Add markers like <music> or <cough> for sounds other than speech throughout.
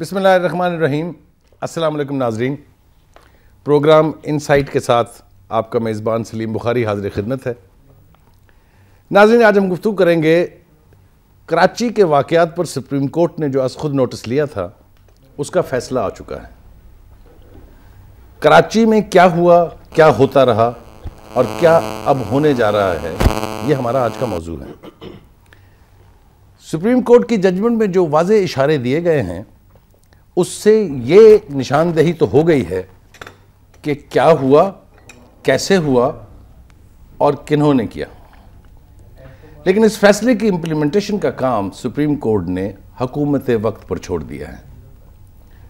बिसमीम वालेकुम नाजरीन। प्रोग्राम इनसाइट के साथ आपका मेज़बान सलीम बुखारी हाजिर खिदमत है। नाजरीन, आज हम गुफ्तु करेंगे कराची के वाक़ात पर सुप्रीम कोर्ट ने जो आज खुद नोटिस लिया था, उसका फ़ैसला आ चुका है। कराची में क्या हुआ, क्या होता रहा और क्या अब होने जा रहा है, ये हमारा आज का मौजू है। सुप्रीम कोर्ट की जजमेंट में जो वाज इशारे दिए गए हैं उससे ये निशानदेही तो हो गई है कि क्या हुआ, कैसे हुआ और किन्होंने किया। लेकिन इस फैसले की इम्प्लीमेंटेशन का काम सुप्रीम कोर्ट ने हकूमत वक्त पर छोड़ दिया है।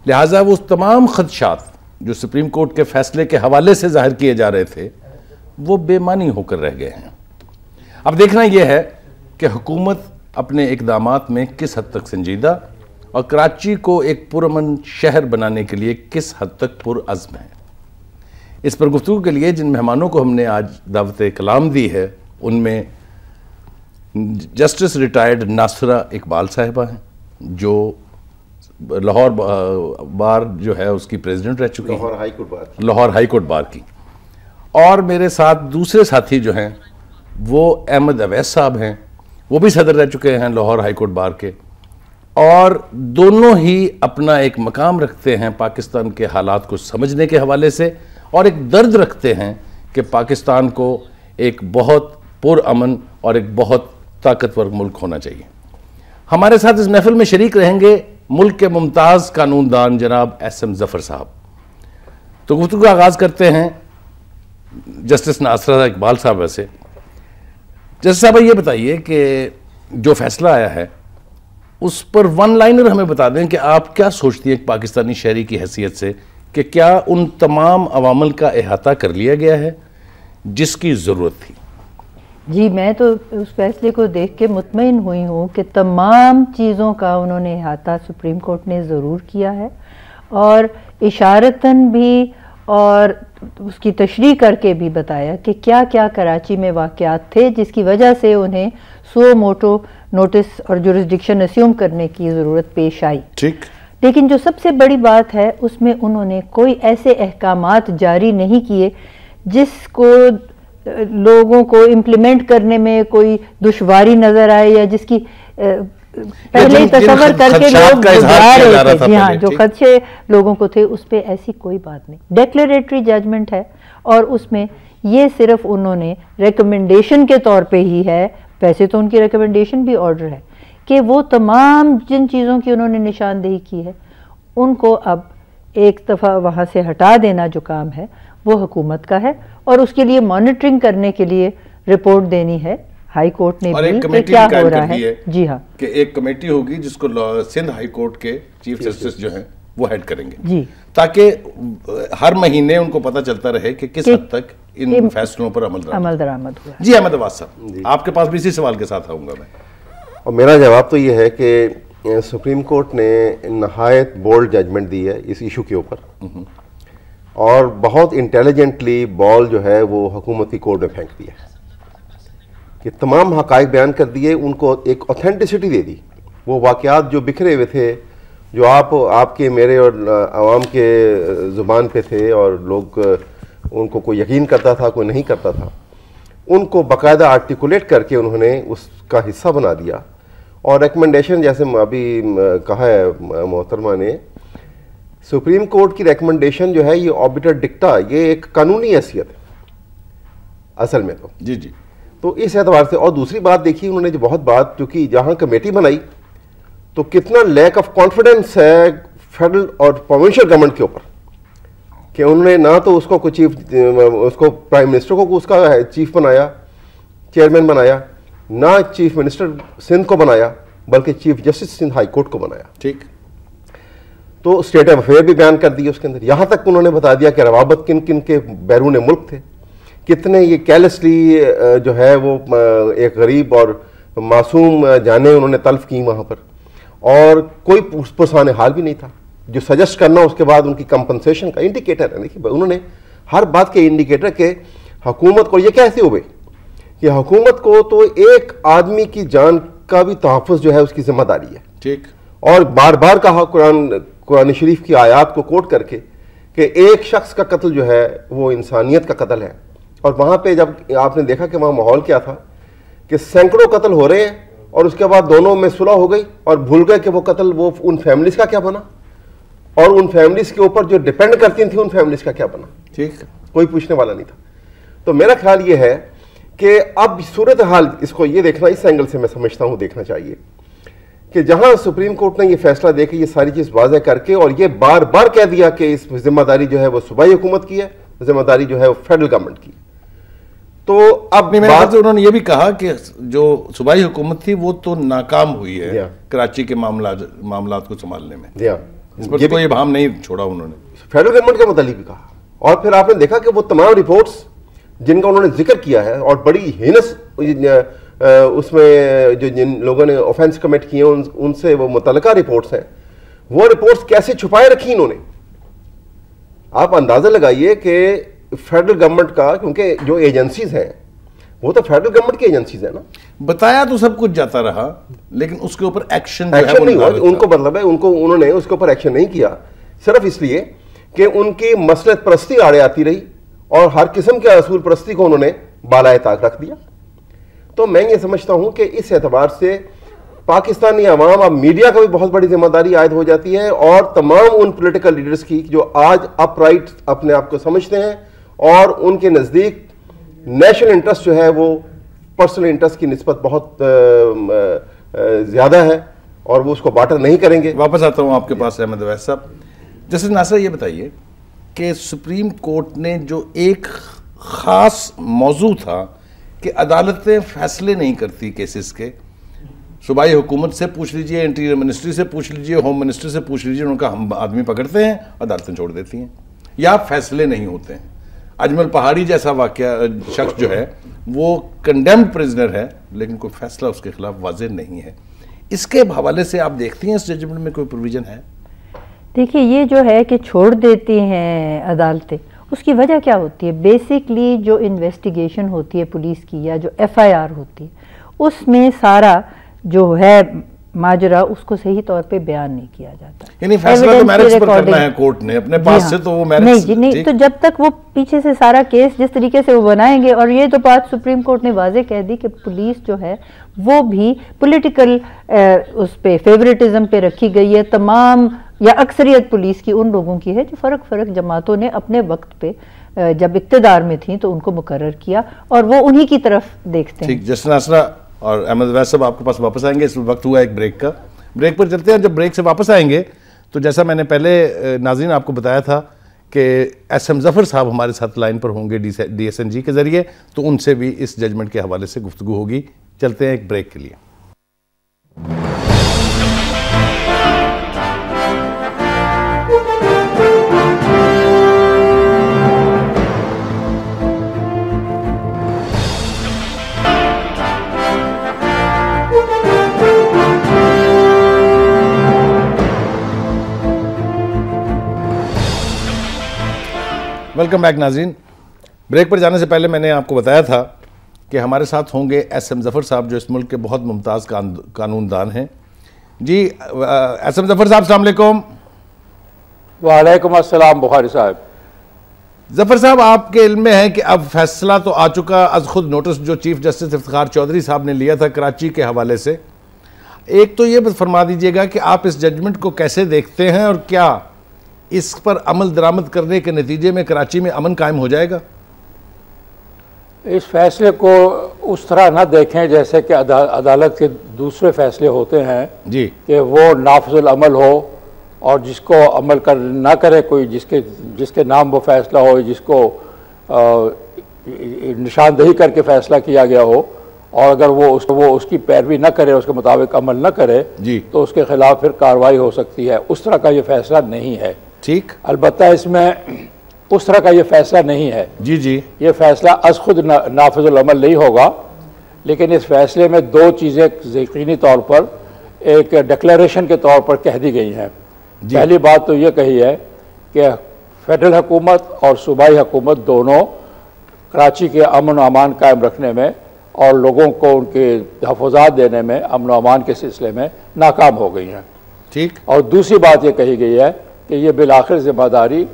लिहाजा वो तमाम खदशात जो सुप्रीम कोर्ट के फैसले के हवाले से ज़ाहिर किए जा रहे थे, वो बेमानी होकर रह गए हैं। अब देखना यह है कि हुकूमत अपने इकदाम में किस हद तक संजीदा और कराची को एक पुरमन शहर बनाने के लिए किस हद तक पुरज़म है? इस पर गुफ्तु के लिए जिन मेहमानों को हमने आज दावत कलाम दी है उनमें जस्टिस रिटायर्ड नासरा इकबाल साहिबा हैं जो लाहौर बार जो है उसकी प्रेसिडेंट रह चुकी Lahore high court bar Lahore high court bar की। और मेरे साथ दूसरे साथी जो हैं वो अहमद अवैस साहब हैं वो भी सदर रह चुके हैं लाहौर हाई कोर्ट बार के। और दोनों ही अपना एक मकाम रखते हैं पाकिस्तान के हालात को समझने के हवाले से और एक दर्द रखते हैं कि पाकिस्तान को एक बहुत पुरअमन और एक बहुत ताकतवर मुल्क होना चाहिए। हमारे साथ इस महफिल में शरीक रहेंगे मुल्क के मुमताज़ कानूनदान जनाब एस एम जफ़र साहब। तो गुफ्तु का आगाज़ करते हैं जस्टिस नासरा इकबाल साहब वैसे। जस्टिस साहब, ये बताइए कि जो फैसला आया है उस पर वन लाइनर हमें बता दें कि आप क्या सोचती हैं पाकिस्तानी शहरी की हैसियत से कि क्या उन तमाम अवामल का अहाता कर लिया गया है, जिसकी ज़रूरत थी? जी, मैं तो उस फैसले को देख के मुतमिन हुई हूँ कि तमाम चीज़ों का उन्होंने अहाता सुप्रीम कोर्ट ने ज़रूर किया है और इशारतन भी और उसकी तशरी करके भी बताया कि क्या क्या कराची में वाक़ात थे, जिसकी वजह से उन्हें सो मोटो नोटिस और जुरिस्डिक्शन अस्यूम करने की ज़रूरत पेश आई। ठीक। लेकिन जो सबसे बड़ी बात है उसमें उन्होंने कोई ऐसे अहकाम जारी नहीं किए जिसको लोगों को इम्प्लीमेंट करने में कोई दुशारी नज़र आए या जिसकी पहले ही तस्वर करके लोग रहे थे। जी हाँ जो खदशे लोगों को थे उस पर ऐसी कोई बात नहीं। डेक्लेरेटरी जजमेंट है और उसमें ये सिर्फ़ उन्होंने रिकमेंडेशन के तौर पे ही है वैसे तो उनकी रिकमेंडेशन भी ऑर्डर है कि वो तमाम जिन चीज़ों की उन्होंने निशानदेही की है उनको अब एक दफ़ा वहाँ से हटा देना जो काम है वो हुकूमत का है और उसके लिए मॉनिटरिंग करने के लिए रिपोर्ट देनी है। हाई कोर्ट ने भी कि क्या हो रहा है, है जी हाँ। कि एक कमेटी होगी जिसको सिंध हाई कोर्ट के चीफ जस्टिस जो हैं वो हेड करेंगे। जी। ताकि हर महीने उनको पता चलता रहे कि किस हद तक इन फैसलों पर अमल अमल दरामद हुआ। जी अहमद अब्बास साहब आपके पास भी इसी सवाल के साथ आऊँगा मैं। और मेरा जवाब तो ये है कि सुप्रीम कोर्ट ने नहायत बोल्ड जजमेंट दी है इस इशू के ऊपर। और बहुत इंटेलिजेंटली बॉल जो है वो हुकूमती कोर्ट में फेंक दिया कि तमाम हक़ बयान कर दिए उनको एक ऑथेंटिसिटी दे दी। वो वाक़ात जो बिखरे हुए थे जो आप आपके मेरे और आवाम के ज़ुबान पे थे और लोग उनको कोई यकीन करता था कोई नहीं करता था। उनको बाकायदा आर्टिकुलेट करके उन्होंने उसका हिस्सा बना दिया। और रिकमेंडेशन जैसे अभी कहा है मोहतरमा ने सुप्रीम कोर्ट की रिकमेंडेशन जो है ये ऑबिटर डिक्टा ये एक कानूनी हैसियत है असल में तो। जी जी। तो इस एतबार से और दूसरी बात देखी उन्होंने जो बहुत बात क्योंकि जहाँ कमेटी बनाई तो कितना लैक ऑफ़ कॉन्फिडेंस है फेडरल और प्रोविंशियल गवर्नमेंट के ऊपर। कि उन्होंने ना तो उसको कोई चीफ उसको प्राइम मिनिस्टर को उसका चीफ बनाया चेयरमैन बनाया ना चीफ मिनिस्टर सिंध को बनाया बल्कि chief justice Sindh high court को बनाया। ठीक। तो स्टेट ऑफ़ अफेयर भी बयान कर दिए उसके अंदर। यहाँ तक उन्होंने बता दिया कि रवाबत किन किन के बैरून मुल्क थे। कितने ये कैलसली जो है वो एक गरीब और मासूम जाने उन्होंने तल्फ की वहाँ पर। और कोई पुरसान हाल भी नहीं था। जो सजेस्ट करना उसके बाद उनकी कंपनसेशन का इंडिकेटर है। देखिए उन्होंने हर बात के इंडिकेटर के हुकूमत को ये कैसे हुए? कि हुकूमत को तो एक आदमी की जान का भी तहफ़ जो है उसकी ज़िम्मेदारी है। ठीक। और बार बार कहा कुरान कुरान शरीफ की आयात को कोट करके कि एक शख्स का कत्ल जो है वो इंसानियत का कत्ल है। और वहाँ पे जब आपने देखा कि वहाँ माहौल क्या था कि सैकड़ों कत्ल हो रहे हैं और उसके बाद दोनों में सुलह हो गई और भूल गए कि वो कत्ल वो उन फैमिलीज़ का क्या बना? और उन फैमिलीज़ के ऊपर जो डिपेंड करती थी उन फैमिलीज़ का क्या बना? ठीक। कोई पूछने वाला नहीं था। तो मेरा ख्याल ये है कि अब सूरत हाल इसको ये देखना इस एंगल से मैं समझता हूँ देखना चाहिए कि जहाँ सुप्रीम कोर्ट ने ये फैसला देकर ये सारी चीज़ वाजह करके और ये बार बार कह दिया कि इस ज़िम्मेदारी जो है वो सूबाई हुकूमत की है ज़िम्मेदारी जो है वो फेडरल गवर्नमेंट की। तो अब ख्याल उन्होंने ये भी कहा कि जो सूबाई हुकूमत थी वो तो नाकाम हुई है कराची के मामला मामला को संभालने में। दिया इस पर कोई भाम नहीं छोड़ा उन्होंने। फेडरल गवर्नमेंट के मुतालिक भी कहा। और फिर आपने देखा कि वो तमाम रिपोर्ट्स जिनका उन्होंने ज़िक्र किया है और बड़ी हीनस उसमें जो जिन लोगों ने ऑफेंस कमिट किए उन, उनसे वो मुतलका रिपोर्ट्स हैं। वो रिपोर्ट्स कैसे छुपाए रखी इन्होंने? आप अंदाज़ा लगाइए कि फेडरल गवर्नमेंट का क्योंकि जो एजेंसीज हैं वो तो फेडरल गवर्नमेंट की एजेंसीज है ना। बताया तो सब कुछ जाता रहा लेकिन उसके ऊपर एक्शन एक्शन नहीं हुआ। उनको मतलब है उनको उन्होंने उसके ऊपर एक्शन नहीं किया। सिर्फ़ इसलिए कि उनकी मसलत परस्ती आड़े आती रही और हर किस्म के असूल परस्ती को उन्होंने बालाए ताक रख दिया। तो मैं ये समझता हूँ कि इस एतबार से पाकिस्तानी अवाम अब मीडिया का भी बहुत बड़ी ज़िम्मेदारी आयद हो जाती है और तमाम उन पॉलिटिकल लीडर्स की जो आज अपराइट अपने आप को समझते हैं और उनके नज़दीक नेशनल इंटरेस्ट जो है वो पर्सनल इंटरेस्ट की नस्बत बहुत ज़्यादा है और वो उसको बाटर नहीं करेंगे। वापस आता हूँ आपके पास, अहमद वैस साहब। जैसे नासर, ये बताइए कि सुप्रीम कोर्ट ने जो एक ख़ास मौजू था कि अदालतें फैसले नहीं करती केसेस के, सूबाई हुकूमत से पूछ लीजिए इंटीरियर मिनिस्ट्री से पूछ लीजिए होम मिनिस्टर से पूछ लीजिए, उनका हम आदमी पकड़ते हैं, अदालतें छोड़ देती हैं। या फैसले नहीं होते हैं। अजमल पहाड़ी जैसा वाक्य शख्स जो है, वो कंडेम्ड प्रिजनर है, लेकिन कोई फैसला उसके खिलाफ वाजे नहीं है। इसके हवाले से आप देखती हैं इस जजमेंट में कोई प्रोविज़न है? देखिए, ये जो है कि छोड़ देती हैं अदालतें, उसकी वजह क्या होती है? बेसिकली जो इन्वेस्टिगेशन होती है पुलिस की या जो एफआईआर होती है, उसमें सारा जो है माजरा उसको सही तौर पे बयान नहीं किया जाता। यानी फैसला तो मैरिज पर करना है कोर्ट ने। अपने पास हाँ। से तो वो मैरिज नहीं जी नहीं तो जब तक वो पीछे से सारा केस जिस तरीके से वो बनाएँगे और ये तो बात सुप्रीम कोर्ट ने वाजे कह दी कि पुलिस जो है वो भी पॉलिटिकल उस पे फेवरेटिज्म पे रखी गई है। तमाम या अक्सरियत पुलिस की उन लोगों की है जो फ़र्क फ़र्क जमातों ने अपने वक्त पे जब इकतदार में थी तो उनको मुकर किया और वो उन्हीं की तरफ़ देखते हैं। ठीक आसरा और अहमद वैस साहब आपके पास वापस आएँगे, इस वक्त हुआ एक ब्रेक का। ब्रेक पर चलते हैं, जब ब्रेक से वापस आएँगे तो जैसा मैंने पहले नाजीन आपको बताया था कि एस एम जफ़र साहब हमारे साथ लाइन पर होंगे डी एस एन जी के ज़रिए तो उनसे भी इस जजमेंट के हवाले से गुफ्तु होगी। चलते हैं एक ब्रेक के लिए। वेलकम बैक नाजीन ब्रेक पर जाने से पहले मैंने आपको बताया था कि हमारे साथ होंगे एस एम जफ़र साहब जो इस मुल्क के बहुत मुमताज़ कान, कानूनदान हैं। जी एस एम जफ़र साहब सलामकुम वालेकुम। अस्सलाम बुखारी साहब। जफ़र साहब आपके इल्म में है कि अब फैसला तो आ चुका अज खुद नोटिस जो चीफ जस्टिस इफ्तार चौधरी साहब ने लिया था कराची के हवाले से। एक तो ये फरमा दीजिएगा कि आप इस जजमेंट को कैसे देखते हैं और क्या इस पर अमल दरामद करने के नतीजे में कराची में अमन कायम हो जाएगा? इस फैसले को उस तरह ना देखें जैसे कि अदा, अदालत के दूसरे फैसले होते हैं जी। कि वो नाफजुल अमल हो और जिसको अमल कर ना करे कोई जिसके जिसके नाम वो फैसला हो जिसको निशानदेही करके फैसला किया गया हो और अगर वो उस वो उसकी पैरवी न करे उसके मुताबिक अमल न करे जी। तो उसके खिलाफ फिर कार्रवाई हो सकती है। उस तरह का ये फैसला नहीं है। ठीक? अलबत्ता इसमें उस तरह का ये फैसला नहीं है। जी जी। ये फैसला अज खुद ना, नाफजुल नहीं होगा लेकिन इस फैसले में दो चीज़ें यकीनी तौर पर एक डिक्लेरेशन के तौर पर कह दी गई हैं। पहली बात तो ये कही है कि फेडरल हुकूमत और सूबाई हुकूमत दोनों कराची के अमन अमान कायम रखने में और लोगों को उनके तहफ़ात देने में अमन अमान के सिलसिले में नाकाम हो गई हैं। ठीक। और दूसरी बात ये कही गई है कि ये बिलाखिर ज़िम्मेदारी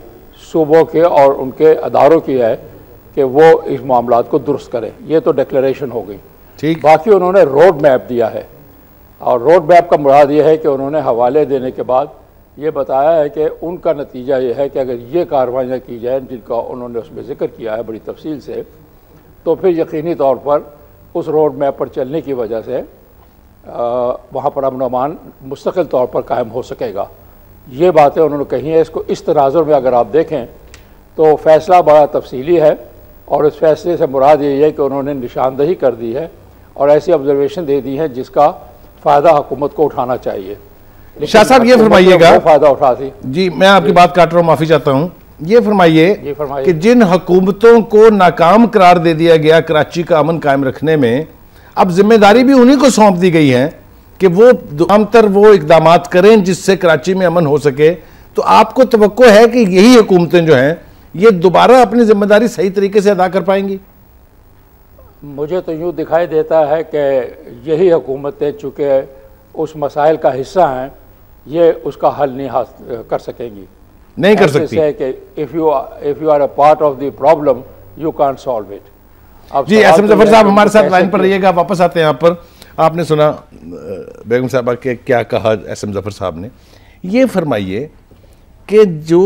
सूबों के और उनके अदारों की है कि वो इस मामला को दुरुस्त करें। ये तो डिक्लेरेशन हो गई। ठीक। बाकी उन्होंने रोड मैप दिया है। और रोड मैप का मुराद ये है कि उन्होंने हवाले देने के बाद ये बताया है कि उनका नतीजा ये है कि अगर ये कार्रवाइयाँ की जाएँ जिनका उन्होंने उसमें ज़िक्र किया है बड़ी तफसील से तो फिर यकीनी तौर पर उस रोड मैप पर चलने की वजह से वहाँ पर अमन अमान मुस्तकिल तौर पर कायम हो सकेगा। ये बातें उन्होंने कही हैं इसको इस तनाजुर में अगर आप देखें तो फ़ैसला बड़ा तफसीली है और इस फैसले से मुराद यही है कि उन्होंने निशानदही कर दी है और ऐसी ऑब्जर्वेशन दे दी है जिसका फ़ायदा हुकूमत को उठाना चाहिए। शाह साहब ये फरमाइएगा फ़ायदा उठाती जी मैं आपकी बात काट रहा हूँ माफ़ी चाहता हूँ। ये फरमाइए ये फरमाइए। कि जिन हुकूमतों को नाकाम करार दे दिया गया कराची का अमन कायम रखने में अब ज़िम्मेदारी भी उन्हीं को सौंप दी गई है। कि वो तमामतर वो इकदाम करें जिससे कराची में अमन हो सके। तो आपको तो है कि यही हुकूमतें जो हैं ये दोबारा अपनी ज़िम्मेदारी सही तरीके से अदा कर पाएँगी? मुझे तो यूँ दिखाई देता है कि यही हुकूमतें चूँकि उस मसाइल का हिस्सा हैं ये उसका हल नहीं हासिल कर सकेंगी। नहीं कर सकती। है कि if you if you are a part of the problem you can solve it G S M Zafar साहब हमारे साथ लाइन पर रहिएगा वापस आते हैं यहाँ पर। आपने सुना बेगम साहबा के क्या कहा एस एम ज़फ़र साहब ने? ये फरमाइए कि जो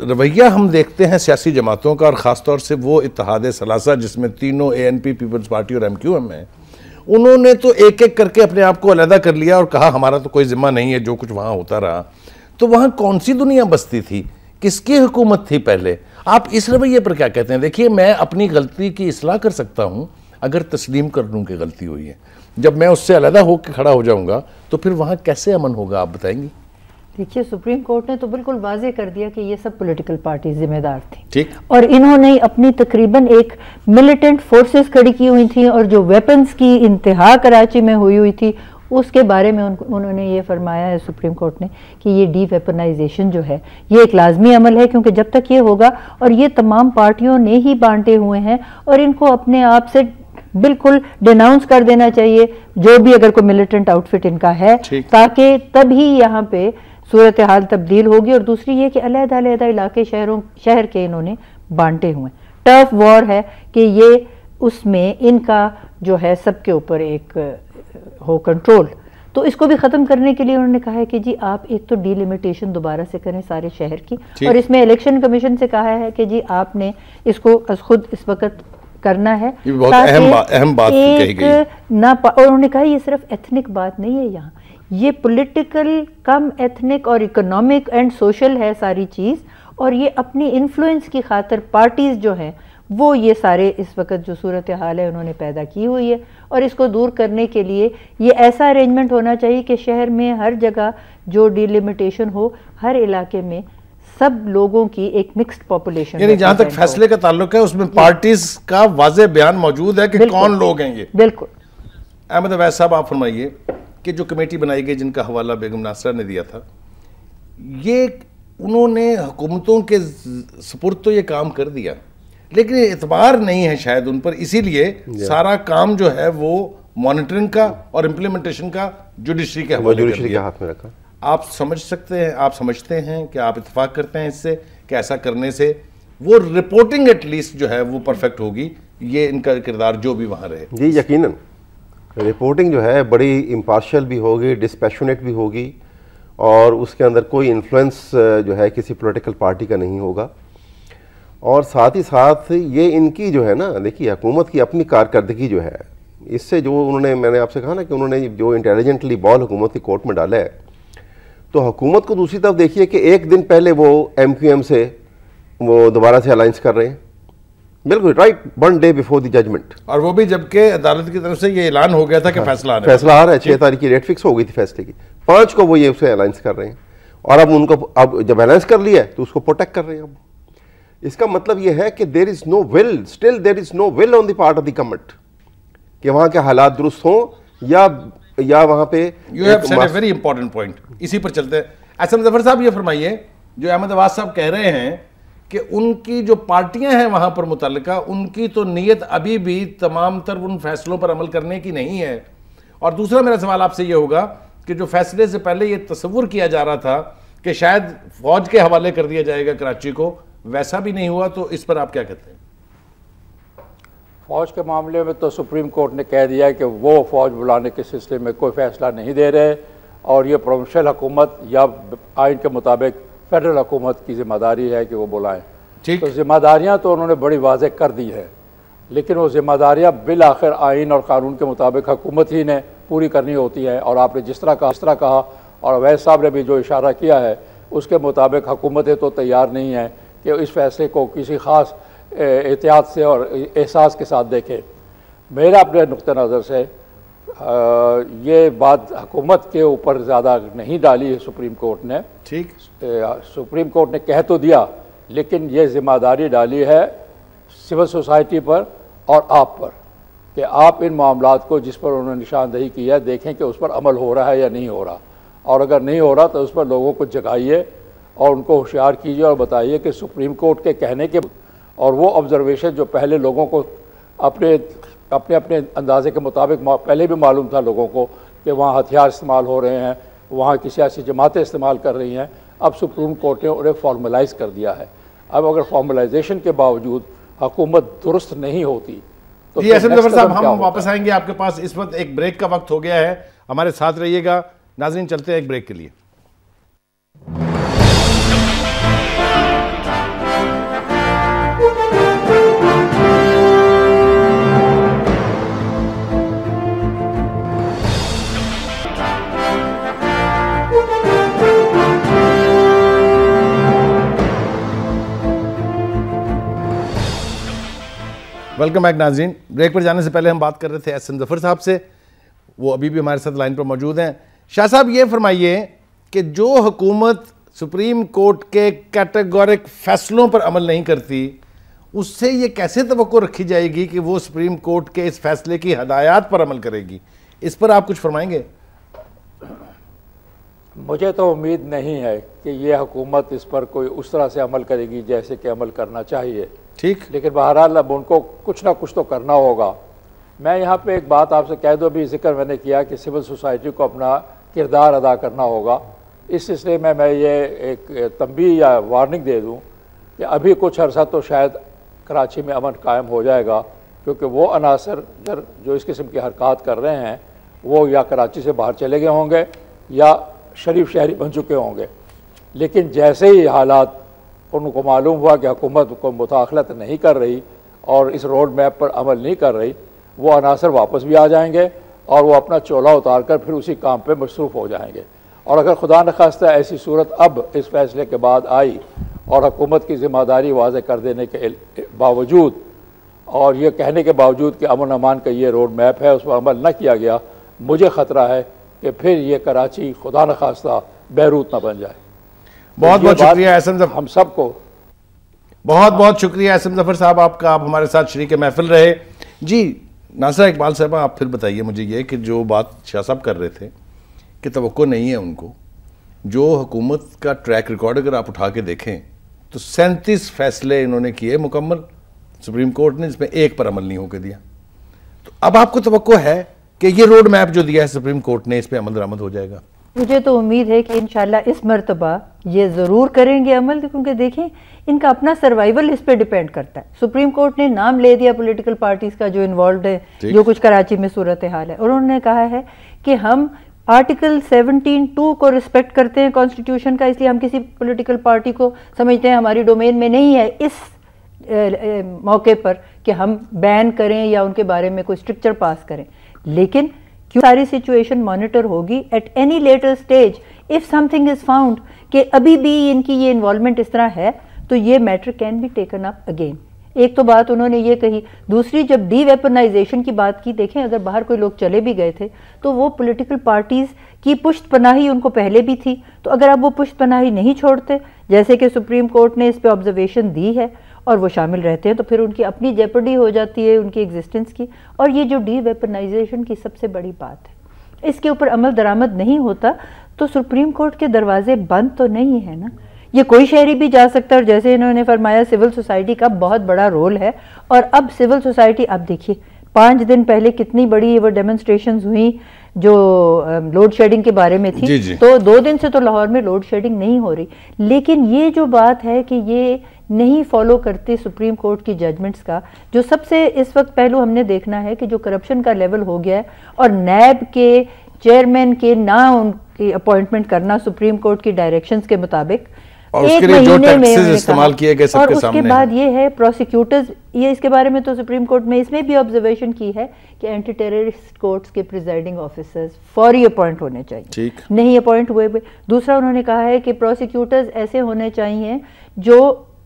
रवैया हम देखते हैं सियासी जमातों का, और ख़ास तौर से वो इतिहाद सलासा जिसमें तीनों A N P Peoples Party और एम क्यू एम है, उन्होंने तो एक एक करके अपने आप को अलहदा कर लिया और कहा, हमारा तो कोई ज़िम्मा नहीं है, जो कुछ वहाँ होता रहा। तो वहाँ कौन सी दुनिया बसती थी? किसकी हुकूमत थी पहले? आप इस रवैये पर क्या कहते हैं? देखिए, मैं अपनी गलती की असलाह कर सकता हूँ, अगर तस्लीम कर लूँ कि गलती हुई है। जब मैं उससे अलहदा होकर खड़ा हो जाऊँगा तो फिर वहाँ कैसे अमन होगा आप बताएँगी? देखिए सुप्रीम कोर्ट ने तो बिल्कुल वाजे कर दिया कि ये सब पॉलिटिकल पार्टी जिम्मेदार थी। ठीक। और इन्होंने अपनी तकरीबन एक मिलिटेंट फोर्सेस खड़ी की हुई थी और जो वेपन्स की इंतहा कराची में हुई हुई थी उसके बारे में उन, उन्होंने ये फरमाया है सुप्रीम कोर्ट ने कि ये डी वेपनाइजेशन जो है ये एक लाजमी अमल है क्योंकि जब तक ये होगा और ये तमाम पार्टियों ने ही बांटे हुए हैं और इनको अपने आप से बिल्कुल डिनाउंस कर देना चाहिए जो भी अगर कोई मिलिटेंट आउटफिट इनका है ताकि तभी यहाँ पे सूरत हाल तब्दील होगी और दूसरी ये कि अलहदा अलहदा इलाके शहरों शहर के इन्होंने बांटे हुए टफ वॉर है कि ये उसमें इनका जो है सबके ऊपर एक हो कंट्रोल तो इसको भी ख़त्म करने के लिए उन्होंने कहा है कि जी आप एक तो डीलिमिटेशन दोबारा से करें सारे शहर की। और इसमें इलेक्शन कमीशन से कहा है कि जी आपने इसको खुद इस वक्त करना है। बहुत अहम बा, अहम बात कही गई। ना और उन्होंने कहा ये सिर्फ़ एथनिक बात नहीं है यहाँ। ये पॉलिटिकल कम एथनिक और इकोनॉमिक एंड सोशल है सारी चीज़ और ये अपनी इन्फ्लुएंस की खातर पार्टीज़ जो हैं वो ये सारे इस वक्त जो सूरत हाल है उन्होंने पैदा की हुई है। और इसको दूर करने के लिए ये ऐसा अरेंजमेंट होना चाहिए कि शहर में हर जगह जो डिलिमिटेशन हो हर इलाके में सब लोगों की एक मिक्स्ड पॉपुलेशन यानी जहाँ तक फैसले का ताल्लुक है उसमें पार्टीज़ का वाजे बयान मौजूद है कि कौन लोग हैं ये बिल्कुल। अहमद अवैस साहब आप फरमाइए कि जो कमेटी बनाई गई जिनका हवाला बेगम नासरा ने दिया था ये उन्होंने हुकूमतों के सपुर्द तो ये काम कर दिया लेकिन एतबार नहीं है शायद उन पर इसीलिए सारा काम जो है वो मॉनिटरिंग का और इम्प्लीमेंटेशन का जुडिशरी के हवाले के हाथ में रखा। आप समझ सकते हैं, आप समझते हैं कि आप इतफाक करते हैं इससे कि ऐसा करने से वो रिपोर्टिंग एटलीस्ट जो है वो परफेक्ट होगी। ये इनका किरदार जो भी वहाँ रहे। जी, यकीनन। रिपोर्टिंग जो है बड़ी इम्पार्शल भी होगी डिस्पैशनेट भी होगी और उसके अंदर कोई इन्फ्लुएंस जो है किसी पॉलिटिकल पार्टी का नहीं होगा। और साथ ही साथ ये इनकी जो है ना, देखिए, हुकूमत की अपनी कारकर्दगी जो है, इससे जो उन्होंने, मैंने आपसे कहा ना कि उन्होंने जो इंटेलिजेंटली बॉल हुकूमत की कोर्ट में डाला है तो हुकूमत को दूसरी तरफ़ देखिए कि एक दिन पहले वो एम क्यू एम से वो दोबारा से अलाइंस कर रहे हैं। बिल्कुल right one day before the judgment और वो भी जबकि अदालत की तरफ़ से ये ऐलान हो गया था कि हाँ, फैसला आ फैसला आ रहा है छह तारीख की डेट फिक्स हो गई थी फैसले की। पाँच को वो ये उसे अलाइंस कर रहे हैं। और अब उनको अब जब अलाइंस कर लिया है तो उसको प्रोटेक्ट कर रहे हैं अब। इसका मतलब यह है कि there is no will still there is no will on the part of the government कि वहाँ के हालात दुरुस्त हों या या वहाँ पे you have said a very important point इसी पर चलते हैं। असम ज़फ़र साहब ये फरमाइए जो अहमद अब्बास साहब कह रहे हैं कि उनकी जो पार्टियाँ हैं वहाँ पर मुतलका उनकी तो नीयत अभी भी तमाम तर उन फैसलों पर अमल करने की नहीं है। और दूसरा मेरा सवाल आपसे ये होगा कि जो फैसले से पहले ये तस्वुर किया जा रहा था कि शायद फौज के हवाले कर दिया जाएगा कराची को वैसा भी नहीं हुआ तो इस पर आप क्या कहते हैं? फौज के मामले में तो सुप्रीम कोर्ट ने कह दिया कि वो फौज बुलाने के सिलसिले में कोई फैसला नहीं दे रहे और ये प्रोविंशल हुकूमत या आइन के मुताबिक फेडरल हुकूमत की ज़िम्मेदारी है कि वो बुलाएँ। ठीक। तो जिम्मेदारियाँ तो उन्होंने बड़ी वाज कर दी है लेकिन वो जिम्मेदारियाँ बिल आखिर आइन और कानून के मुताबिक हुकूमत ही ने पूरी करनी होती हैं और आपने जिस तरह कहा जिस तरह कहा और अवैध साहब ने भी जो इशारा किया है उसके मुताबिक हुकूमतें तो तैयार नहीं हैं कि इस फैसले को किसी ख़ास एहतियात से और एहसास के साथ देखें। मेरा अपने नुक़ नज़र से ये बात हुकूमत के ऊपर ज़्यादा नहीं डाली है सुप्रीम कोर्ट ने। ठीक। सुप्रीम कोर्ट ने कह तो दिया लेकिन ये ज़िम्मेदारी डाली है सिविल सोसाइटी पर और आप पर कि आप इन मामला को जिस पर उन्होंने निशानदही की है देखें कि उस पर अमल हो रहा है या नहीं हो रहा। और अगर नहीं हो रहा तो उस पर लोगों को जगाइए और उनको होशियार कीजिए और बताइए कि सुप्रीम कोर्ट के कहने के और वो ऑब्ज़रवेशन जो पहले लोगों को अपने अपने अपने अंदाजे के मुताबिक पहले भी मालूम था लोगों को कि वहाँ हथियार इस्तेमाल हो रहे हैं वहाँ की सियासी जमातें इस्तेमाल कर रही हैं। अब सुप्रीम कोर्ट ने उन्हें फॉर्मलाइज कर दिया है। अब अगर फॉर्मलाइजेशन के बावजूद हुकूमत दुरुस्त नहीं होती तो जी साहब हम वापस आएँगे आपके पास। इस वक्त एक ब्रेक का वक्त हो गया है। हमारे साथ रहिएगा। नाजरीन चलते हैं एक ब्रेक के लिए। वेलकम बैक नाजीन ब्रेक पर जाने से पहले हम बात कर रहे थे एस एन ज़फ़र साहब से। वो अभी भी हमारे साथ लाइन पर मौजूद हैं। शाह साहब, ये फरमाइए कि जो हुकूमत सुप्रीम कोर्ट के कैटेगोरिक फैसलों पर अमल नहीं करती, उससे ये कैसे तो रखी जाएगी कि वो सुप्रीम कोर्ट के इस फैसले की हदायत पर अमल करेगी? इस पर आप कुछ फरमाएँगे? मुझे तो उम्मीद नहीं है कि ये हुकूमत इस पर कोई उस तरह से अमल करेगी जैसे कि अमल करना चाहिए। ठीक? लेकिन बहरहाल अब उनको कुछ ना कुछ तो करना होगा। मैं यहाँ पे एक बात आपसे कह दो भी ज़िक्र मैंने किया कि सिविल सोसाइटी को अपना किरदार अदा करना होगा। इस सिलसिले में मैं ये एक तंबी या वार्निंग दे दूँ कि अभी कुछ अर्सा तो शायद कराची में अमन कायम हो जाएगा, क्योंकि वो अनासर जो इस किस्म की हरकत कर रहे हैं, वो या कराची से बाहर चले गए होंगे या शरीफ शहरी बन चुके होंगे। लेकिन जैसे ही हालात उनको मालूम हुआ कि हुकूमत को मुदाखलत नहीं कर रही और इस रोड मैप पर अमल नहीं कर रही, वो अनासर वापस भी आ जाएँगे और वो अपना चोला उतार कर फिर उसी काम पर मसरूफ़ हो जाएँगे। और अगर खुदा न ऐसी सूरत अब इस फैसले के बाद आई और हुकूमत की ज़िम्मेदारी वाज कर देने के बावजूद और ये कहने के बावजूद कि अमन अमान का ये रोड मैप है, उस पर अमल न किया गया, मुझे ख़तरा है कि फिर ये कराची खुदा न खास्ता बैरूत ना बन जाए। बहुत बहुत शुक्रिया एस एम ज़फ़र हम सबको। बहुत बहुत शुक्रिया एस एम ज़फ़र साहब आपका आप हमारे साथ शरीक महफिल रहे। जी नासरा इकबाल साहब आप फिर बताइए मुझे ये कि जो बात शाह साहब कर रहे थे कि तो नहीं है उनको जो हुकूमत का ट्रैक रिकॉर्ड अगर आप उठा के देखें तो सैंतीस फैसले इन्होंने किए मुकम्मल। सुप्रीम कोर्ट ने जिसमें एक पर अमल नहीं होकर दिया। तो अब आपको तो है कि ये रोड मैप जो दिया है सुप्रीम कोर्ट ने इस पर अमल दरामद हो जाएगा। मुझे तो उम्मीद है कि इनशाला इस मरतबा ये ज़रूर करेंगे अमल क्योंकि देखें इनका अपना सर्वाइवल इस पर डिपेंड करता है। सुप्रीम कोर्ट ने नाम ले दिया पॉलिटिकल पार्टीज़ का जो इन्वॉल्व है जो कुछ कराची में सूरत हाल है। और उन्होंने कहा है कि हम आर्टिकल 17 टू को रिस्पेक्ट करते हैं कॉन्स्टिट्यूशन का इसलिए हम किसी पॉलिटिकल पार्टी को समझते हैं हमारी डोमेन में नहीं है। इस मौके पर कि हम बैन करें या उनके बारे में कोई स्ट्रिक्चर पास करें। लेकिन क्यों सारी सिचुएशन मॉनिटर होगी? At any later stage if something is found कि अभी भी इनकी ये इन्वॉल्वमेंट इस तरह है तो ये matter can be taken up again एक तो बात उन्होंने ये कही। दूसरी, जब डी वेपनाइजेशन की बात की, देखें, अगर बाहर कोई लोग चले भी गए थे तो वो पॉलिटिकल पार्टीज़ की पुष्ट पनाही उनको पहले भी थी। तो अगर आप वो पुष्ट पनाही नहीं छोड़ते, जैसे कि सुप्रीम कोर्ट ने इस पर ऑब्जर्वेशन दी है और वो शामिल रहते हैं तो फिर उनकी अपनी जेपडी हो जाती है उनकी एग्जिस्टेंस की। और ये जो डी वेपनाइजेशन की सबसे बड़ी बात है इसके ऊपर अमल दरामद नहीं होता तो सुप्रीम कोर्ट के दरवाजे बंद तो नहीं है ना? ये कोई शहरी भी जा सकता है और जैसे इन्होंने फरमाया सिविल सोसाइटी का बहुत बड़ा रोल है। और अब सिविल सोसाइटी अब देखिए पाँच दिन पहले कितनी बड़ी वो डेमोन्स्ट्रेशन हुई जो लोड शेडिंग के बारे में थी। जी, जी। तो दो दिन से तो लाहौर में लोड शेडिंग नहीं हो रही। लेकिन ये जो बात है कि ये नहीं फॉलो करते सुप्रीम कोर्ट की जजमेंट्स का जो सबसे इस वक्त पहलू हमने देखना है कि जो करप्शन का लेवल हो गया है और नैब के चेयरमैन के ना उनकी अपॉइंटमेंट करना सुप्रीम कोर्ट की डायरेक्शंस के मुताबिक और उसके एक लिए जो महीने में इस्तेमाल किए गए सबके और उसके सामने। बाद ये है प्रोसिक्यूटर्स ये इसके बारे में तो सुप्रीम कोर्ट में इसमें भी ऑब्जर्वेशन की है कि एंटी टेररिस्ट कोर्ट्स के प्रिजाइडिंग ऑफिसर्स फौरी अपॉइंट होने चाहिए। ठीक। नहीं अपॉइंट हुए। दूसरा उन्होंने कहा है कि प्रोसिक्यूटर्स ऐसे होने चाहिए जो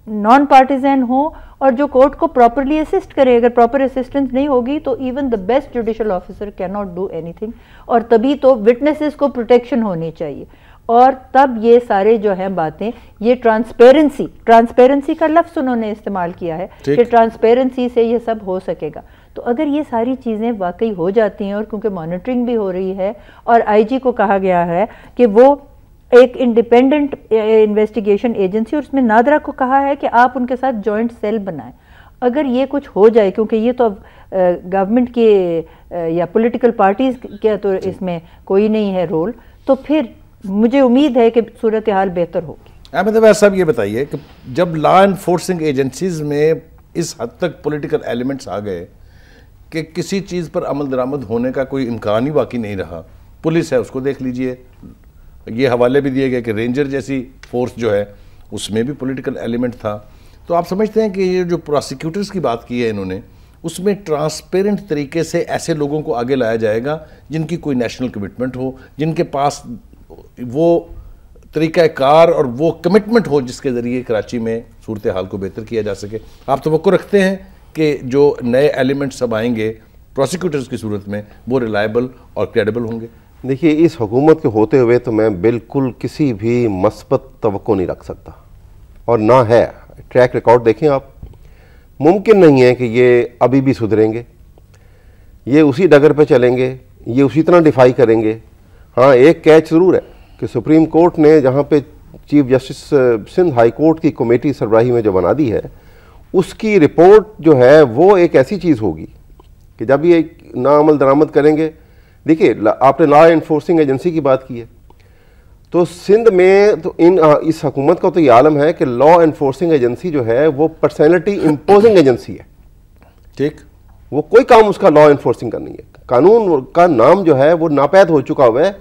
नॉन पार्टिजन हो और जो कोर्ट को प्रॉपरली असिस्ट करे अगर प्रॉपर असिस्टेंस नहीं होगी तो even the best judicial officer can not do anything और तभी तो विटनेसेस को प्रोटेक्शन होनी चाहिए। और तब ये सारे जो हैं बातें ये ट्रांसपेरेंसी ट्रांसपेरेंसी का लफ्ज़ उन्होंने इस्तेमाल किया है कि ट्रांसपेरेंसी से ये सब हो सकेगा। तो अगर ये सारी चीज़ें वाकई हो जाती हैं और क्योंकि मॉनिटरिंग भी हो रही है और आईजी को कहा गया है कि वो एक इंडिपेंडेंट इन्वेस्टिगेशन एजेंसी और उसमें नादरा को कहा है कि आप उनके साथ जॉइंट सेल बनाएँ। अगर ये कुछ हो जाए क्योंकि ये तो अब गवर्नमेंट के या पॉलिटिकल पार्टीज़ के तो इसमें कोई नहीं है रोल तो फिर मुझे उम्मीद है कि सूरत हाल बेहतर होगी। अहमद साहब ये बताइए कि जब लॉ इन्फोर्सिंग एजेंसीज में इस हद तक पॉलिटिकल एलिमेंट्स आ गए कि किसी चीज़ पर अमल दरामद होने का कोई इम्कान ही बाकी नहीं रहा पुलिस है उसको देख लीजिए। ये हवाले भी दिए गए कि रेंजर जैसी फोर्स जो है, उसमें भी पॉलिटिकल एलिमेंट था। तो आप समझते हैं कि ये जो प्रोसिक्यूटर्स की बात की है इन्होंने, उसमें ट्रांसपेरेंट तरीके से ऐसे लोगों को आगे लाया जाएगा जिनकी कोई नेशनल कमिटमेंट हो, जिनके पास वो तरीका कार और वो कमिटमेंट हो जिसके ज़रिए कराची में सूरत हाल को बेहतर किया जा सके। आप तो रखते हैं कि जो नए एलिमेंट्स सब आएँगे प्रोसिक्यूटर्स की सूरत में, वो रिलायबल और क्रेडिबल होंगे। देखिए, इस हुकूमत के होते हुए तो मैं बिल्कुल किसी भी मस्बत तो नहीं रख सकता। और ना है। ट्रैक रिकॉर्ड देखें आप। मुमकिन नहीं है कि ये अभी भी सुधरेंगे। ये उसी डगर पे चलेंगे। ये उसी तरह डिफाई करेंगे। हाँ एक कैच ज़रूर है कि सुप्रीम कोर्ट ने जहाँ पे chief justice Sindh high court की कमेटी सरबराही में जो बना दी है, उसकी रिपोर्ट जो है, वो एक ऐसी चीज़ होगी कि जब ये नाअमल दरामद करेंगे देखिए आपने लॉ इन्फोर्सिंग एजेंसी की बात की है। तो सिंध में तो इन आ, इस हुकूमत का तो ये आलम है कि लॉ इन्फोर्सिंग एजेंसी जो है वो पर्सनैलिटी इम्पोजिंग एजेंसी है। ठीक। वो कोई काम उसका लॉ इन्फोर्सिंग का नहीं है। कानून का नाम जो है वो नापैद हो चुका हुआ है।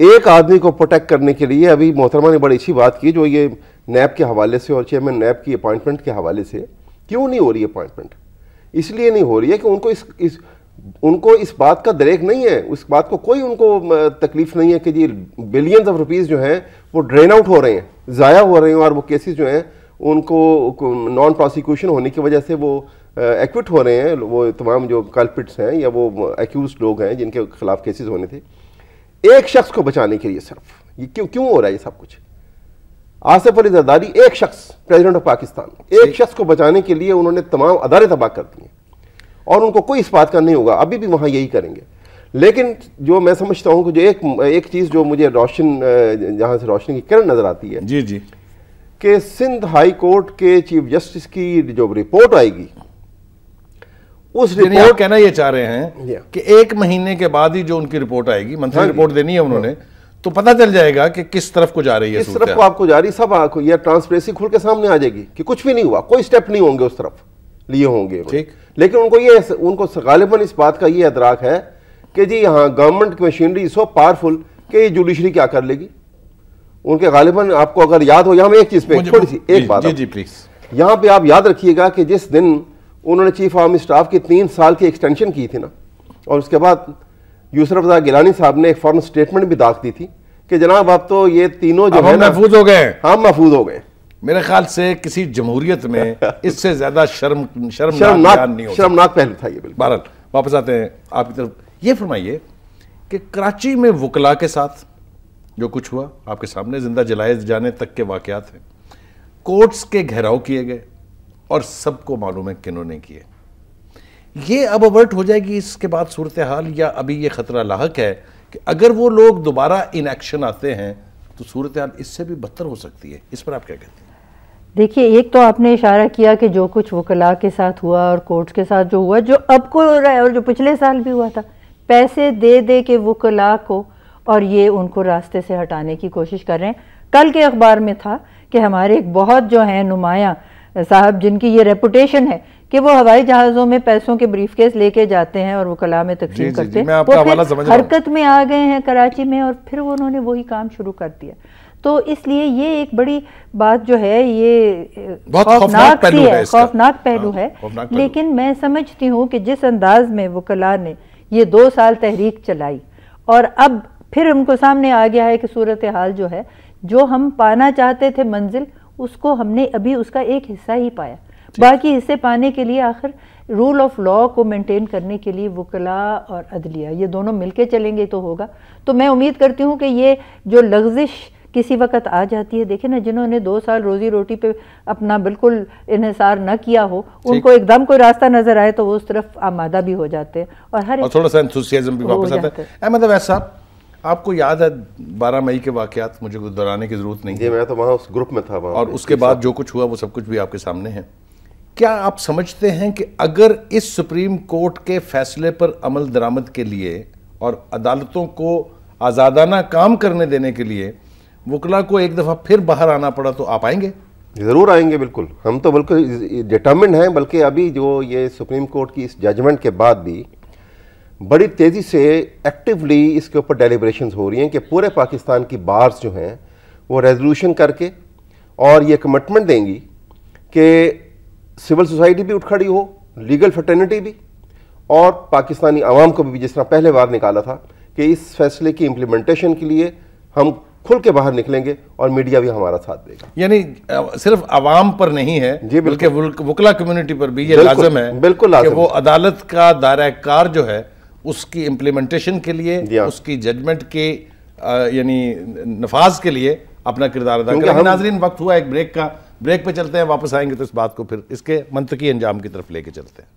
एक आदमी को प्रोटेक्ट करने के लिए अभी मोहतरमा ने बड़ी अच्छी बात की जो ये नैब के हवाले से और चेयरमैन नैब की अपॉइंटमेंट के हवाले से क्यों नहीं हो रही अपॉइंटमेंट इसलिए नहीं हो रही है कि उनको इस इस उनको इस बात का दरेक नहीं है उस बात को कोई उनको तकलीफ़ नहीं है कि जी बिलियंस ऑफ़ रुपीज़ जो हैं वो ड्रेन आउट हो रहे हैं ज़ाया हो रहे हैं और वो केसेस जो हैं उनको नॉन प्रोसिक्यूशन होने की वजह से वो एक्विट हो रहे हैं वो तमाम जो कल्पिट्स हैं या वो एक्यूज लोग हैं जिनके खिलाफ केसेस होने थे। एक शख्स को बचाने के लिए सिर्फ़ ये क्यों क्यों हो रहा है ये सब कुछ? आसिफ अली जरदारी एक शख्स प्रेसिडेंट ऑफ़ पाकिस्तान एक शख्स को बचाने के लिए उन्होंने तमाम अदारे तबाह कर दिए। और उनको कोई इस बात का नहीं होगा अभी भी वहाँ यही करेंगे। लेकिन जो मैं समझता हूँ कि जो एक एक चीज़ जो मुझे रोशन जहाँ से रोशनी की किरण नज़र आती है जी जी। कि सिंध हाई कोर्ट के चीफ जस्टिस की जो रिपोर्ट आएगी उस रिपोर्ट कहना ये चाह रहे हैं कि एक महीने के बाद ही जो उनकी रिपोर्ट आएगी मंथली हाँ रिपोर्ट देनी है उन्होंने तो पता चल जाएगा कि किस तरफ़ को जा रही है इस तरफ़ को आपको जारी सब आपको यह ट्रांसपेरेंसी खुल के सामने आ जाएगी कि कुछ भी नहीं हुआ कोई स्टेप नहीं होंगे उस तरफ़ लिए होंगे। ठीक। लेकिन उनको ये उनको गालिबन इस बात का ये अदराक है कि जी हाँ गवर्नमेंट की मशीनरी सो पावरफुल कि ये जुडिशरी क्या कर लेगी? उनके गालिबा आपको अगर याद हो यहाँ एक चीज़ पे थोड़ी सी एक बात जी आप- जी प्लीज़ यहाँ पे आप याद रखिएगा कि जिस दिन उन्होंने चीफ आर्मी स्टाफ की तीन साल की एक्सटेंशन की थी ना और उसके बाद यूसफ रजा गिलानी साहब ने एक फॉरन स्टेटमेंट भी दाख दी थी कि जनाब अब तो ये तीनों जो है महफूज हो गए हम महफूज हो गए मेरे ख्याल से किसी जमहूरियत में <laughs> इससे ज़्यादा शर्म शर्म शर्मनाक नहीं शर्मनाक पहलू था ये बिल्कुल। बहरहाल वापस आते हैं आपकी तरफ़। ये फरमाइए कि कराची में वकला के साथ जो कुछ हुआ आपके सामने ज़िंदा जलाए जाने तक के वाकयात हैं। कोर्ट्स के घेराव किए गए और सबको मालूम है किन्होंने किए। ये अब अवर्ट हो जाएगी इसके बाद सूरत हाल या अभी ये खतरा लाक है कि अगर वो लोग दोबारा इन एक्शन आते हैं तो सूरत हाल इससे भी बदतर हो सकती है। इस पर आप क्या कहते हैं? देखिए एक तो आपने इशारा किया कि जो कुछ वकला के साथ हुआ और कोर्ट्स के साथ जो हुआ जो अब को हो रहा है और जो पिछले साल भी हुआ था पैसे दे दे के वकला को और ये उनको रास्ते से हटाने की कोशिश कर रहे हैं। कल के अखबार में था कि हमारे एक बहुत जो हैं नुमाया साहब जिनकी ये रेपुटेशन है कि वो हवाई जहाज़ों में पैसों के ब्रीफकेस लेके जाते हैं और वो कला में तकसीम करते हैं। वो हूँ। हरकत में आ गए हैं कराची में और फिर उन्होंने वही काम शुरू कर दिया। तो इसलिए ये एक बड़ी बात जो है ये खौफनाक सी पहलू है है। खौफनाक पहलू हाँ, है। लेकिन मैं समझती हूँ कि जिस अंदाज में वकला ने ये दो साल तहरीक चलाई और अब फिर उनको सामने आ गया है कि सूरत हाल जो है जो हम पाना चाहते थे मंजिल उसको हमने अभी उसका एक हिस्सा ही पाया बाकी हिस्से पाने के लिए आखिर रूल ऑफ़ लॉ को मेंटेन करने के लिए वकला और अदलिया ये दोनों मिलके चलेंगे तो होगा तो मैं उम्मीद करती हूँ कि ये जो लफ्जिश किसी वक्त आ जाती है। देखे ना जिन्होंने दो साल रोजी रोटी पे अपना बिल्कुल इन्हिसार न किया हो उनको एकदम कोई रास्ता नज़र आए तो वो उस तरफ़ आमादा भी हो जाते हैं और हर और थोड़ा सा भी वापस आता है। अहमद अवैस साहब आपको याद है 12 मई के वाकत मुझे कुछ दोहराने की ज़रूरत नहीं जी है मैं तो वहाँ उस ग्रुप में था वहाँ और उसके बाद जो कुछ हुआ वो सब कुछ भी आपके सामने है। क्या आप समझते हैं कि अगर इस सुप्रीम कोर्ट के फैसले पर अमल दरामद के लिए और अदालतों को आज़ादाना काम करने देने के लिए वकला को एक दफ़ा फिर बाहर आना पड़ा तो आप आएँगे? ज़रूर आएँगे, बिल्कुल। हम तो बिल्कुल डिटर्मिंड हैं, बल्कि अभी जो ये सुप्रीम कोर्ट की इस जजमेंट के बाद भी बड़ी तेज़ी से एक्टिवली इसके ऊपर डेलीब्रेशन हो रही हैं कि पूरे पाकिस्तान की बार्स जो हैं, वो रेजोल्यूशन करके और ये कमिटमेंट देंगी कि सिविल सोसाइटी भी उठ खड़ी हो लीगल फटर्निटी भी, और पाकिस्तानी आवाम को भी जिस तरह पहले बार निकाला था कि इस फैसले की इम्प्लीमेंटेशन के लिए हम खुल के बाहर निकलेंगे और मीडिया भी हमारा साथ देगा। यानी सिर्फ़ आवाम पर नहीं है जी, बल्कि वकला कम्युनिटी पर भी ये लाजम है बिल्कुल कि वो अदालत का दायरा कार जो है उसकी इम्प्लीमेंटेशन के लिए हाँ। उसकी जजमेंट के यानी नफाज के लिए अपना किरदार अदा क्योंकि करें। नाजरीन वक्त हुआ एक ब्रेक का। ब्रेक पे चलते हैं वापस आएँगे तो इस बात को फिर इसके मंतकी अंजाम की तरफ़ लेके चलते हैं।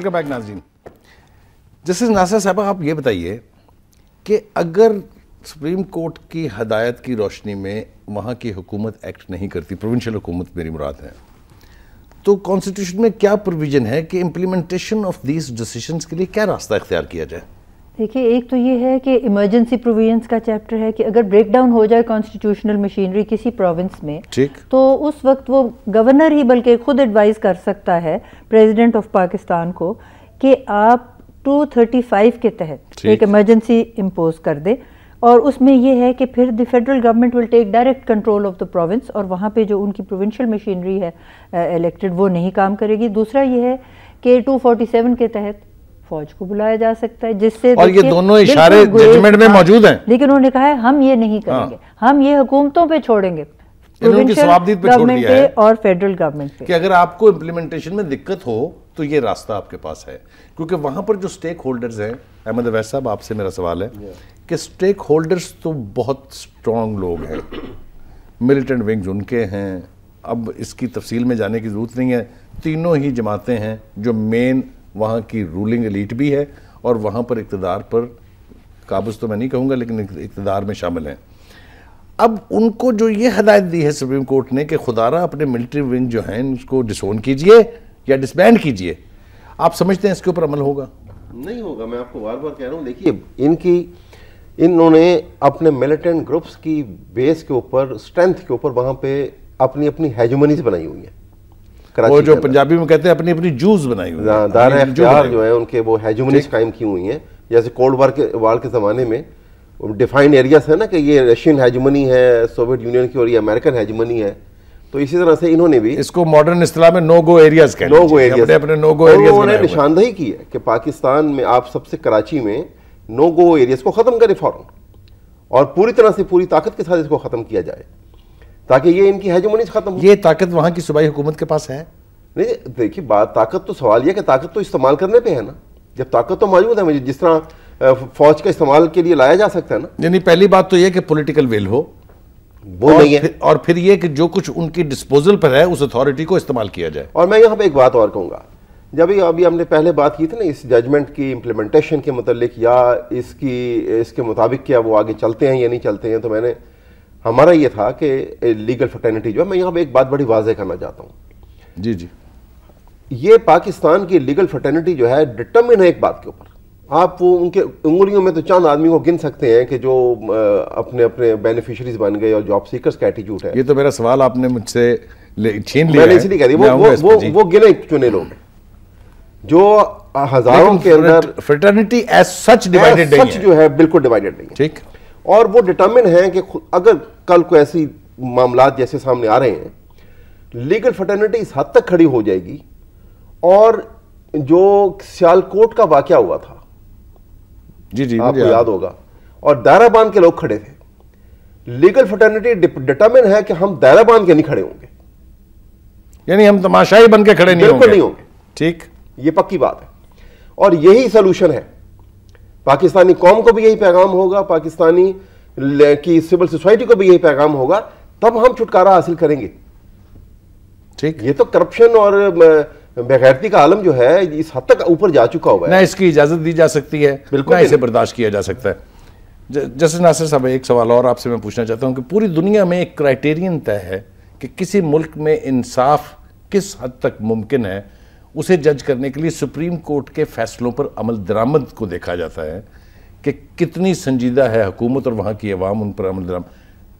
वेलकम बैक नाजीन जस्टिस नासिर साहब आप ये बताइए कि अगर सुप्रीम कोर्ट की हदायत की रोशनी में वहाँ की हुकूमत एक्ट नहीं करती प्रोविंशियल हुकूमत मेरी मुराद है तो कॉन्स्टिट्यूशन में क्या प्रोविज़न है कि इम्प्लीमेंटेशन ऑफ़ दीज डिसीजंस के लिए क्या रास्ता इख्तियार किया जाए? देखिए एक तो ये है कि इमरजेंसी प्रोविजंस का चैप्टर है कि अगर ब्रेकडाउन हो जाए कॉन्स्टिट्यूशनल मशीनरी किसी प्रोविंस में ठीक। तो उस वक्त वो गवर्नर ही बल्कि खुद एडवाइस कर सकता है प्रेसिडेंट ऑफ़ पाकिस्तान को कि आप 235 के तहत एक इमरजेंसी इम्पोज कर दे। और उसमें ये है कि फिर the federal government will take direct control of the province और वहाँ पे जो उनकी प्रोविंशियल मशीनरी है इलेक्टेड वो नहीं काम करेगी। दूसरा ये है कि 247 के तहत फौज को बुलाया जा सकता है जिससे और ये दोनों इशारे जजमेंट में हाँ, मौजूद हैं। लेकिन उन्होंने कहा है हम ये नहीं करेंगे हम ये हुकूमतों पे छोड़ेंगे। सवाबदीद पे है। और फेडरल गवर्नमेंट पे। कि अगर आपको इम्प्लीमेंटेशन में दिक्कत हो तो ये रास्ता आपके पास है। क्योंकि वहाँ पर जो स्टेक होल्डर्स हैं अहमद अवैस साहब आपसे मेरा सवाल है कि स्टेक होल्डर्स तो बहुत स्ट्रांग लोग हैं। मिलिटेंट विंग्स उनके हैं। अब इसकी तफसील में जाने की ज़रूरत नहीं है। तीनों ही जमातें हैं जो मेन वहाँ की रूलिंग एलीट भी है और वहाँ पर इकतदार पर काबज तो मैं नहीं कहूँगा, लेकिन इकतदार में शामिल हैं। अब उनको जो ये हदायत दी है सुप्रीम कोर्ट ने कि खुदारा अपने मिलिट्री विंग जो हैं उसको डिसोन कीजिए या डिसबैंड कीजिए। आप समझते हैं इसके ऊपर अमल होगा? नहीं होगा, मैं आपको बार बार कह रहा हूँ, देखिए, इनकी, इन्होंने अपने मिलिटेंट ग्रुप्स की बेस के ऊपर स्ट्रेंथ के ऊपर वहाँ पे अपनी अपनी हेजमनीज बनाई हुई है। वो जो पंजाबी में कहते हैं अपनी अपनी जूस बनाई हुई जू है उनके वो हेजमनीज कायम की हुई हैं। जैसे कोल्ड वार के वार के ज़माने में डिफाइंड एरियाज़ है ना कि ये रशियन हेजमनी है सोवियत यूनियन की और ये अमेरिकन हेजमनी है। तो इसी तरह से इन्होंने भी इसको मॉडर्न इस्लाम में नो गो एरियाज़ कहते नो गो एरिया अपने नो गो एरियाज़ उन्होंने निशानदही की है कि पाकिस्तान में आप सबसे कराची में नो गो एरियाज़ को खत्म करें फ़ौरन। और पूरी तरह से पूरी ताकत के साथ इसको खत्म किया जाए। ताकि ये इनकी हेजमनी खत्म ये ताकत वहाँ की सूबाई हुकूमत के पास है। नहीं देखिए बात ताकत तो सवाल यह कि ताकत तो इस्तेमाल करने पे है ना। जब ताकत तो मौजूद है मुझे जिस तरह फौज का इस्तेमाल के लिए लाया जा सकता है ना। यानी पहली बात तो ये कि पॉलिटिकल विल हो। वो और नहीं है। फिर, और फिर ये कि जो कुछ उनकी डिस्पोजल पर है उस अथॉरिटी को इस्तेमाल किया जाए। और मैं यहाँ पे एक बात और कहूँगा। जब अभी हमने पहले बात की थी ना इस जजमेंट की इम्प्लीमेंटेशन के मतलब या इसकी इसके मुताबिक क्या वो आगे चलते हैं या नहीं चलते हैं तो मैंने हमारा ये था कि लीगल फटर्निटी जो है मैं यहाँ पे एक बात बड़ी वाजह करना चाहता हूँ। जी जी। ये पाकिस्तान की लीगल फटर्निटी जो है डिटर्मिन है एक बात के ऊपर। आप वो उनके उंगलियों में तो चंद आदमी को गिन सकते हैं कि जो अपने अपने बेनिफिशरीज बन गए और जॉब सीकर्स का एटीट्यूड है। ये तो मेरा सवाल आपने मुझसे छीन लिया मैंने इसलिए कह दी वो वो वो, वो गिने चुने लोग। जो हज़ारों के अंदर फ्रेटर्निटी एज सच डिवाइडेड नहीं सच है। जो है बिल्कुल डिवाइडेड नहीं है। ठीक। और वो डिटर्मिन है कि अगर कल को ऐसी मामला जैसे सामने आ रहे हैं लीगल फटर्निटी इस हद तक खड़ी हो जाएगी और जो सियालकोट का वाकया हुआ था जी जी आपको याद। होगा और दायरा बाँध के लोग खड़े थे। लीगल फटर्निटी डिटर्मिन है कि हम दायरा बाँध के नहीं खड़े होंगे। यानी हम तमाशाई बन के खड़े नहीं होंगे। नहीं होंगे। ठीक। ये पक्की बात है। और यही सोल्यूशन है। पाकिस्तानी कौम को भी यही पैगाम होगा पाकिस्तानी की सिविल सोसाइटी को भी यही पैगाम होगा तब हम छुटकारा हासिल करेंगे। ठीक। ये तो करप्शन और बेगैरती का आलम जो है इस हद तक ऊपर जा चुका हुआ ना इसकी इजाज़त दी जा सकती है बिल्कुल ना इसे बर्दाश्त किया जा सकता है। जैसे नासिर साहब एक सवाल और आपसे मैं पूछना चाहता हूँ कि पूरी दुनिया में एक क्राइटेरियन तय है कि किसी मुल्क में इंसाफ किस हद तक मुमकिन है उसे जज करने के लिए सुप्रीम कोर्ट के फैसलों पर अमल दरामद को देखा जाता है कि कितनी संजीदा है हुकूमत और वहाँ की अवाम उन पर अमल दरामद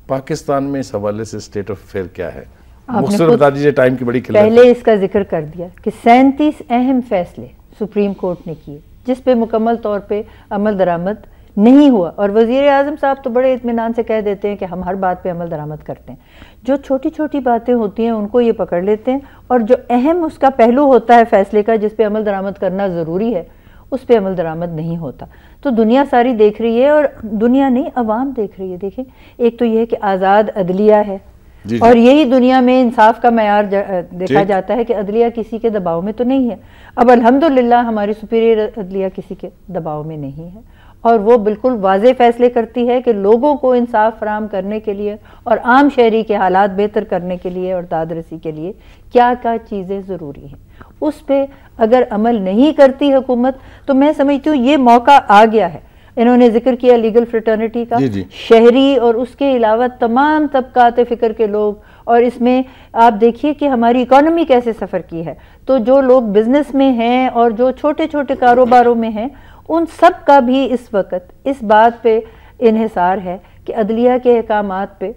पाकिस्तान में इस हवाले से स्टेट ऑफ़ अफेयर क्या है मुख्तर बता दीजिए टाइम की बड़ी। पहले इसका ज़िक्र कर दिया कि सैंतीस अहम फैसले सुप्रीम कोर्ट ने किए जिस पे मुकम्मल तौर पे अमल दरामद नहीं हुआ। और वज़ीर अजम साहब तो बड़े इतमान से कह देते हैं कि हम हर बात पर अमल दरामद करते हैं। जो छोटी छोटी बातें होती हैं उनको ये पकड़ लेते हैं और जो अहम उसका पहलू होता है फैसले का जिस पे अमल दरामद करना ज़रूरी है उस पर अमल दरामद नहीं होता। तो दुनिया सारी देख रही है और दुनिया नहीं आवाम देख रही है। देखें एक तो यह है कि आज़ाद अदलिया है जी। और यही दुनिया में इंसाफ का मैार ज- देखा जाता है कि अदलिया किसी के दबाव में तो नहीं है। अब अल्हम्दुलिल्लाह हमारी सुपीरियर अदलिया किसी के दबाव में नहीं है। और वो बिल्कुल वाज फैसले करती है कि लोगों को इंसाफ फराम करने के लिए और आम शहरी के हालात बेहतर करने के लिए और दादरसी के लिए क्या क्या चीज़ें ज़रूरी हैं। उस पर अगर अमल नहीं करती हुकूमत तो मैं समझती हूँ ये मौका आ गया है। इन्होंने ज़िक्र किया लीगल फ्रेटर्निटी का। जी, जी। शहरी और उसके अलावा तमाम तबकात फ़िक्र के लोग और इसमें आप देखिए कि हमारी इकोनॉमी कैसे सफ़र की है। तो जो लोग बिज़नेस में हैं और जो छोटे छोटे कारोबारों में हैं उन सब का भी इस वक्त इस बात पे इन्हिसार है कि अदलिया के अहकाम पे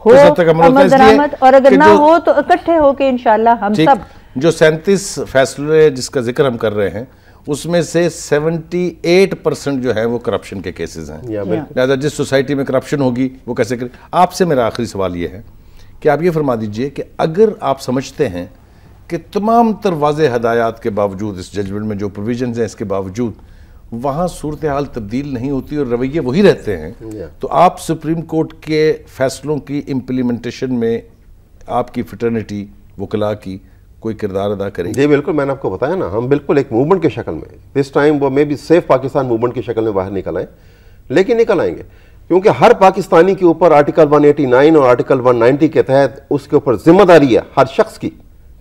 हो अमल होता है? अमल दरामद और अगर ना हो तो इकट्ठे होके इंशाल्लाह हम सब जो सैंतीस फैसले जिसका ज़िक्र हम कर रहे हैं उसमें से 78 परसेंट जो है वो करप्शन के केसेस हैं। लिहाजा जिस सोसाइटी में करप्शन होगी वो कैसे करे? आपसे मेरा आखिरी सवाल ये है कि आप ये फरमा दीजिए कि अगर आप समझते हैं कि तमाम तर वाज़ हदायत के बावजूद इस जजमेंट में जो प्रोविज़न हैं इसके बावजूद वहाँ सूरत हाल तब्दील नहीं होती और रवैये वही रहते हैं तो आप सुप्रीम कोर्ट के फैसलों की इम्प्लीमेंटेशन में आपकी फिटर्निटी वकला की कोई किरदार अदा करेगी? जी बिल्कुल मैंने आपको बताया ना हम बिल्कुल एक मूवमेंट की शक्ल में दिस टाइम वो may be safe Pakistan movement की शक्ल में बाहर निकल आए लेकिन निकल आएँगे क्योंकि हर पाकिस्तानी के ऊपर आर्टिकल 189 और आर्टिकल 190 के तहत उसके ऊपर ज़िम्मेदारी है हर शख्स की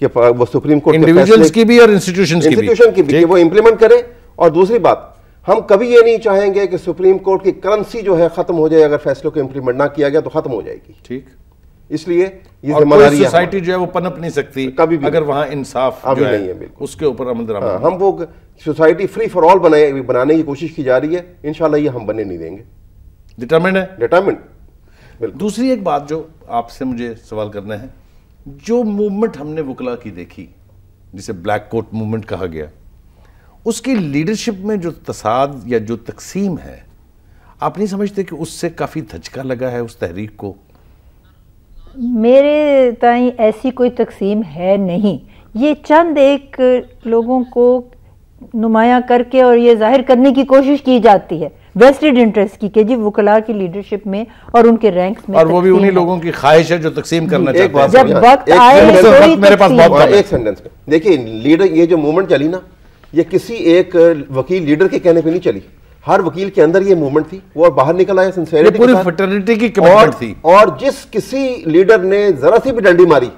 कि वो सुप्रीम कोर्ट इंडिविजुअल्स की भी और इंस्टीट्यूशंस की भी। इंस्टीट्यूशन की भी कि वो इंप्लीमेंट करें। और दूसरी बात हम कभी ये नहीं चाहेंगे कि सुप्रीम कोर्ट की करेंसी जो है खत्म हो जाए अगर फैसलों को इंप्लीमेंट ना किया गया तो खत्म हो जाएगी। ठीक। इसलिए ये ज़िम्मेदारी सोसाइटी जो है वो पनप नहीं सकती कभी भी अगर। वहाँ इंसाफ अभी नहीं है, बिल्कुल। उसके ऊपर अमल हाँ, हम वो सोसाइटी फ्री फॉर ऑल बनाए बनाने की कोशिश की जा रही है। इंशाल्लाह ये हम बने नहीं देंगे। डिटर्मिंड है? बिल्कुल। दूसरी एक बात जो आपसे मुझे सवाल करना है जो मूवमेंट हमने वकला की देखी जिसे ब्लैक कोट मूवमेंट कहा गया उसकी लीडरशिप में जो तसाद या जो तकसीम है आप नहीं समझते कि उससे काफ़ी धचका लगा है उस तहरीक को? मेरे ताई ऐसी कोई तकसीम है नहीं। ये चंद एक लोगों को नुमाया करके और ये ज़ाहिर करने की कोशिश की जाती है वेस्टेड इंटरेस्ट की कि जी वकला की लीडरशिप में और उनके रैंक्स में और वो भी उन्हीं लोगों की ख्वाहिश है जो तकसीम करना चाहते हैं। जब वक्त आए तो मेरे पास। एक सेंटेंस में देखिए लीडर ये जो मूवमेंट चली ना ये किसी एक वकील लीडर के कहने पे नहीं चली। हर वकील के अंदर ये मूवमेंट थी। वो और बाहर निकल आया सिंसेरिटी पूरी फटर्निटी की कमिटमेंट थी। और जिस किसी लीडर ने जरा सी भी डंडी मारी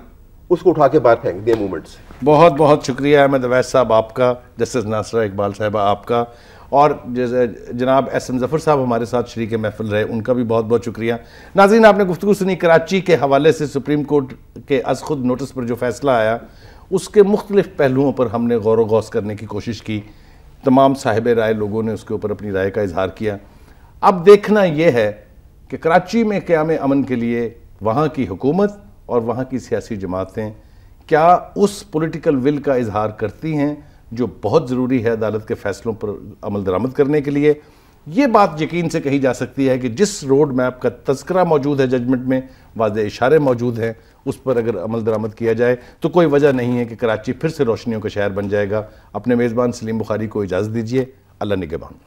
उसको उठा के बाहर फेंक दिया मूवमेंट से बहुत बहुत शुक्रिया अहमद अवैस साहब आपका जस्टिस नासरा इकबाल साहबा आपका। और जनाब एस एम ज़फ़र साहब हमारे साथ शरीक महफिल रहे उनका भी बहुत बहुत शुक्रिया। नाजीन आपने गुफ्तु सुनी कराची के हवाले से सुप्रीम कोर्ट के अज खुद नोटिस पर जो फैसला आया उसके मुख्तलिफ़ पहलुओं पर हमने गौर व गौस करने की कोशिश की। तमाम साहिब राय लोगों ने उसके ऊपर अपनी राय का इजहार किया। अब देखना यह है कि कराची में क़्याम अमन के लिए वहाँ की हुकूमत और वहाँ की सियासी जमातें क्या उस पॉलिटिकल विल का इजहार करती हैं जो बहुत ज़रूरी है अदालत के फैसलों पर अमल दरामद करने के लिए? ये बात यकीन से कही जा सकती है कि जिस रोड मैप का तस्करा मौजूद है, जजमेंट में वाज इशारे मौजूद हैं, उस पर अगर अमल दरामद किया जाए तो कोई वजह नहीं है कि कराची फिर से रोशनियों का शहर बन जाएगा। अपने मेज़बान सलीम बुखारी को इजाज़त दीजिए। अल्लाह निगेबान।